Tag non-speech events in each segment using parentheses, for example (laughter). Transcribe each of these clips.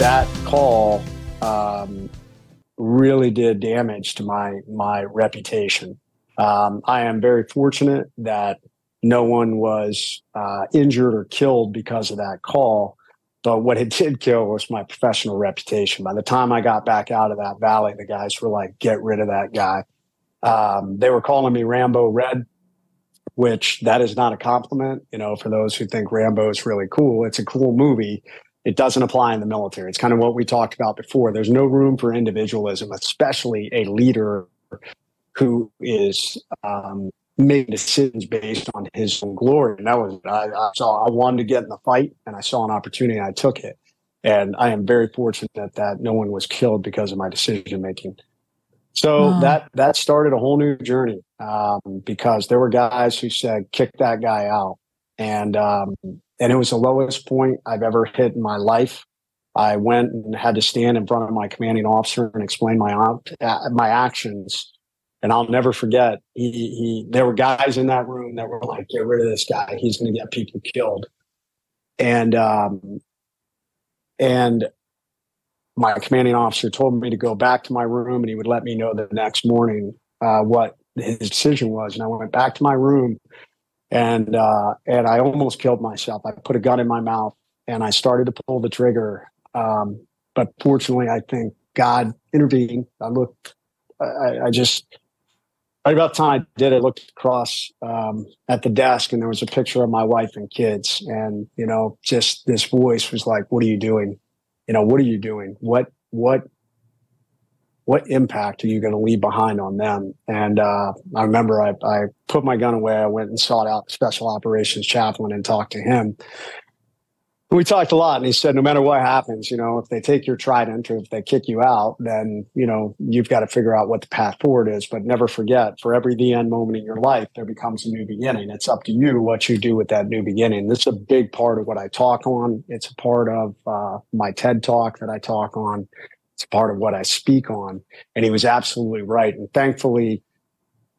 that call um, really did damage to my my reputation. Um, I am very fortunate that no one was uh, injured or killed because of that call. But what it (laughs) did kill was my professional reputation. By the time I got back out of that valley, the guys were like, "Get rid of that guy." Um, they were calling me Rambo Red, which that is not a compliment. You know, for those who think Rambo is really cool, it's a cool movie. It doesn't apply in the military. It's kind of what we talked about before. There's no room for individualism, especially a leader who is um, making decisions based on his own glory. And that was I, I saw. I wanted to get in the fight, and I saw an opportunity, and I took it. And I am very fortunate that no one was killed because of my decision making. So wow. that that started a whole new journey um, because there were guys who said, "Kick that guy out," and um, and it was the lowest point I've ever hit in my life. I went and had to stand in front of my commanding officer and explain my uh, my actions. And I'll never forget. He, he there were guys in that room that were like, "Get rid of this guy. He's going to get people killed." And um, and my commanding officer told me to go back to my room, and he would let me know the next morning uh, what his decision was. And I went back to my room and uh, and I almost killed myself. I put a gun in my mouth and I started to pull the trigger. Um, but fortunately, I think God intervened. I looked, I, I just right about the time I did it, looked across um, at the desk and there was a picture of my wife and kids, and you know, just this voice was like, "What are you doing? You know, what are you doing? What what what impact are you going to leave behind on them? And uh, I remember I, I, put my gun away. I went and sought out special operations chaplain and talked to him. We talked a lot, and he said, no matter what happens, you know, if they take your trident or if they kick you out, then you know you've got to figure out what the path forward is. But never forget, for every the end moment in your life, there becomes a new beginning. It's up to you what you do with that new beginning. This is a big part of what I talk on. It's a part of uh, my TED talk that I talk on it's part of what I speak on. And he was absolutely right. And thankfully,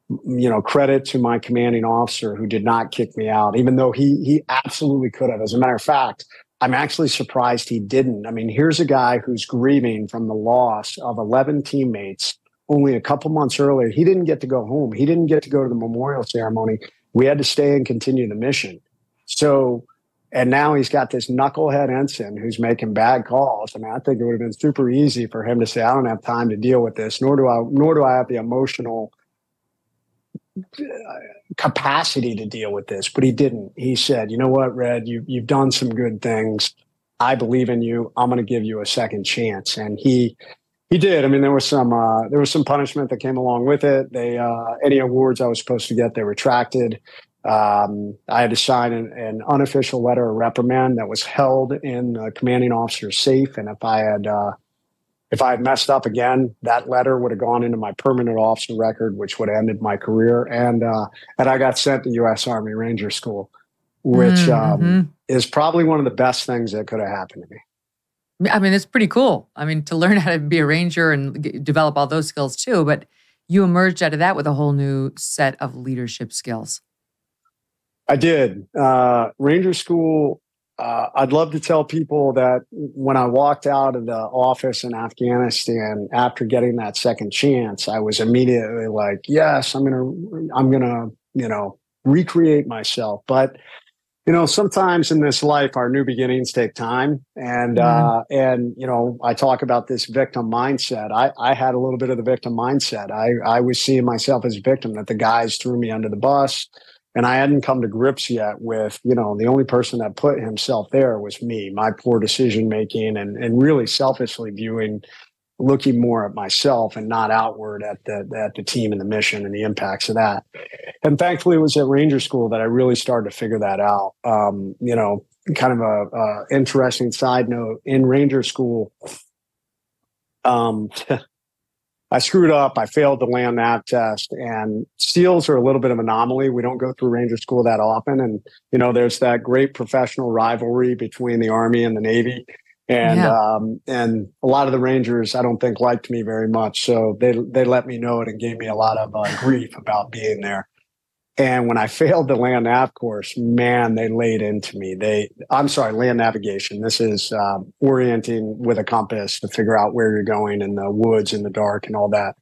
you know, credit to my commanding officer who did not kick me out, even though he he absolutely could have. As a matter of fact, I'm actually surprised he didn't. I mean, here's a guy who's grieving from the loss of 11 teammates only a couple months earlier. He didn't get to go home. He didn't get to go to the memorial ceremony. We had to stay and continue the mission. So and now he's got this knucklehead ensign who's making bad calls. I mean, I think it would have been super easy for him to say, "I don't have time to deal with this," nor do I, nor do I have the emotional uh, capacity to deal with this. But he didn't. He said, "You know what, Red? You you've done some good things. I believe in you. I'm going to give you a second chance." And he he did. I mean, there was some uh, there was some punishment that came along with it. They uh, any awards I was supposed to get, they retracted. Um, I had to sign an, an, unofficial letter of reprimand that was held in the commanding officer's safe. And if I had uh, if I had messed up again, that letter would have gone into my permanent officer record, which would have ended my career. And uh, and I got sent to U.S. Army Ranger School, which mm-hmm. um, is probably one of the best things that could have happened to me. I mean, it's pretty cool. I mean, to learn (laughs) how to be a ranger and g- develop all those skills too. But you emerged out of that with a whole new set of leadership skills. I did. Uh, Ranger School, uh, I'd love to tell people that when I walked out of the office in Afghanistan after getting that second chance, I was immediately like, yes, I'm going to, I'm going to, you know, recreate myself. But, you know, sometimes in this life, our new beginnings take time. And, mm-hmm. uh, and, you know, I talk about this victim mindset. I, I had a little bit of the victim mindset. I, I was seeing myself as a victim that the guys threw me under the bus and I hadn't come to grips yet with, you know, the only person that put himself there was me, my poor decision making and, and really selfishly viewing, looking more at myself and not outward at the, at the team and the mission and the impacts of that. And thankfully it was at Ranger School that I really started to figure that out. Um, you know, kind of a, a interesting side note in Ranger School, um, (laughs) I screwed up. I failed the land nav test and SEALs are a little bit of an anomaly. We don't go through Ranger School that often. And, you know, there's that great professional rivalry between the Army and the Navy. And, yeah. um, and a lot of the Rangers, I don't think liked me very much. So they, they let me know it and gave me a lot of uh, grief about being there. And when I (laughs) failed the land nav course, man, they laid into me. They, I'm sorry, land navigation. This is uh, orienting with a compass to figure out where you're going in the woods in the dark and all that.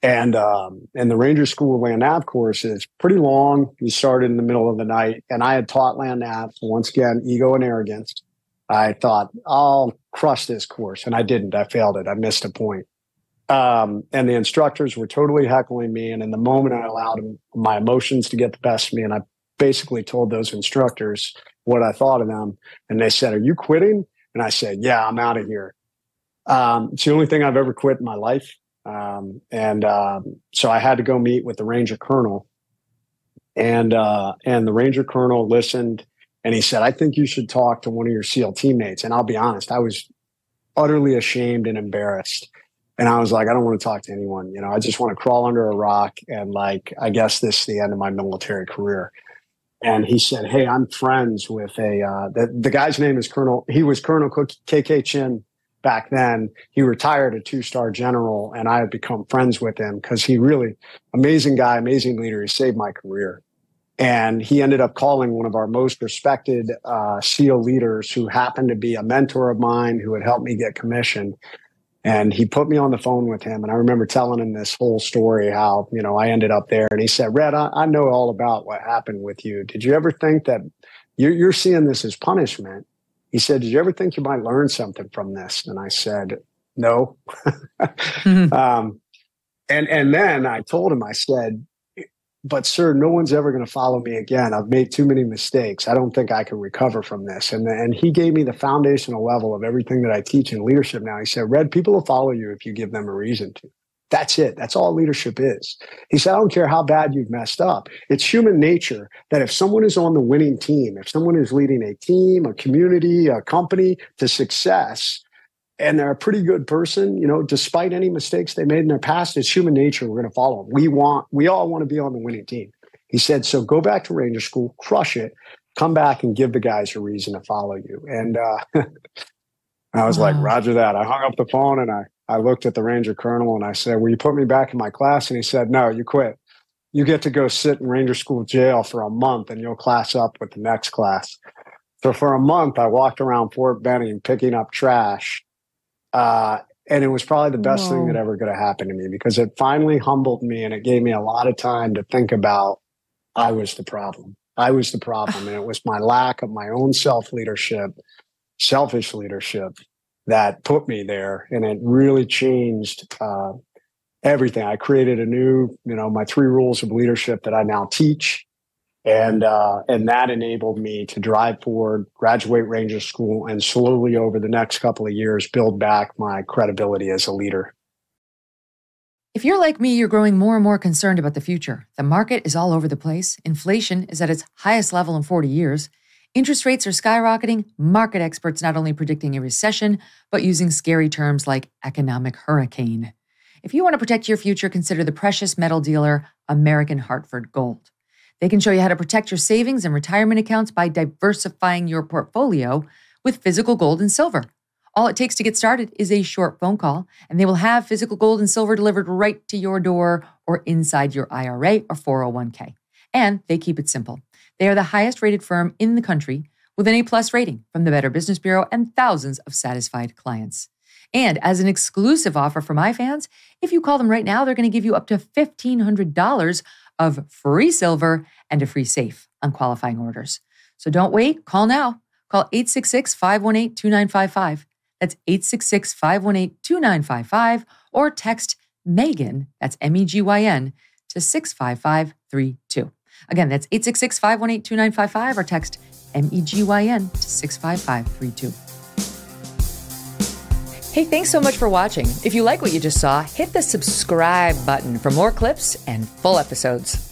And um, and the Ranger School Land Nav course is pretty long. You started in the middle of the night, and I had taught Land Nav. Once again, ego and arrogance. I thought I'll crush this course, and I didn't. I failed it. I missed a point. Um, and the instructors were totally heckling me. And in the moment, I allowed my emotions to get the best of me, and I basically told those instructors what I thought of them, and they said, "Are you quitting?" And I said, "Yeah, I'm out of here." Um, it's the only thing I've ever quit in my life. Um, and um, so I had to go meet with the Ranger Colonel, and uh, and the Ranger Colonel listened, and he said, "I think you should talk to one of your SEAL teammates." And I'll be honest, I was utterly ashamed and embarrassed, and I was like, "I don't want to talk to anyone. You know, I just want to crawl under a rock." And like, I guess this is the end of my military career. And he said, "Hey, I'm friends with a uh, the the guy's name is Colonel. He was Colonel KK Chinn." back then. He retired a two star general, and I had become friends with him because he really amazing guy, amazing leader. He saved my career. And he ended up calling one of our most respected uh, SEAL leaders who happened to be a mentor of mine who had helped me get commissioned. And he put me on the phone with him. And I remember telling him this whole story how, you know, I ended up there. And he said, Red, I, I know all about what happened with you. Did you ever think that you're, you're seeing this as punishment? he said, Did you ever think you might learn something from this? And I said, No. (laughs) mm-hmm. um, and and then I told him, I said, but sir, no one's ever going to follow me again. I've made too many mistakes. I don't think I can recover from this. And and he gave me the foundational level of everything that I teach in leadership now. He said, Red, people will follow you if you give them a reason to. That's it. That's all leadership is. He said, I don't care how bad you've messed up. It's human nature that if someone is on the winning team, if someone is leading a team, a community, a company to success, and they're a pretty good person, you know, despite any mistakes they made in their past, it's human nature. We're going to follow them. We want, we all want to be on the winning team. He said, so go back to Ranger School, crush it, come back and give the guys a reason to follow you. And uh, (laughs) I was wow. like, Roger that. I hung up the phone and I I looked at the Ranger Colonel and I said, Will you put me back in my class? And he said, No, you quit. You get to go sit in Ranger School jail for a month and you'll class up with the next class. So for a month, I walked around Fort Benning picking up trash. Uh, and it was probably the best Whoa. thing that ever could have happened to me because it finally humbled me and it gave me a lot of time to think about I was the problem. I was the problem. and it was my lack of my own self leadership, selfish leadership that put me there, and it really changed uh, everything. I created a new, you know, my three rules of leadership that I now teach, and uh, and that enabled me to drive forward, graduate Ranger School, and slowly over the next couple of years build back my credibility as a leader. If you're like me, you're growing more and more concerned about the future. The market is all over the place. Inflation is at its highest level in 40 years. Interest rates are skyrocketing, market experts not only predicting a recession, but using scary terms like economic hurricane. If you want to protect your future, consider the precious metal dealer American Hartford Gold. They can show you how to protect your savings and retirement accounts by diversifying your portfolio with physical gold and silver. All it takes to get started is a short phone call, and they will have physical gold and silver delivered right to your door or inside your IRA or 401k. And they keep it simple. They are the highest rated firm in the country with an A plus rating from the Better Business Bureau and thousands of satisfied clients. And as an exclusive offer for my fans, if you call them right now, they're going to give you up to $1,500 of free silver and a free safe on qualifying orders. So don't wait, call now. Call 866 518 2955. That's 866 518 2955 or text Megyn, that's M E G Y N, to 65532. Again, that's 866 518 2955 or text MEGYN to 65532. Hey, thanks so much for watching. If you like what you just saw, hit the subscribe button for more clips and full episodes.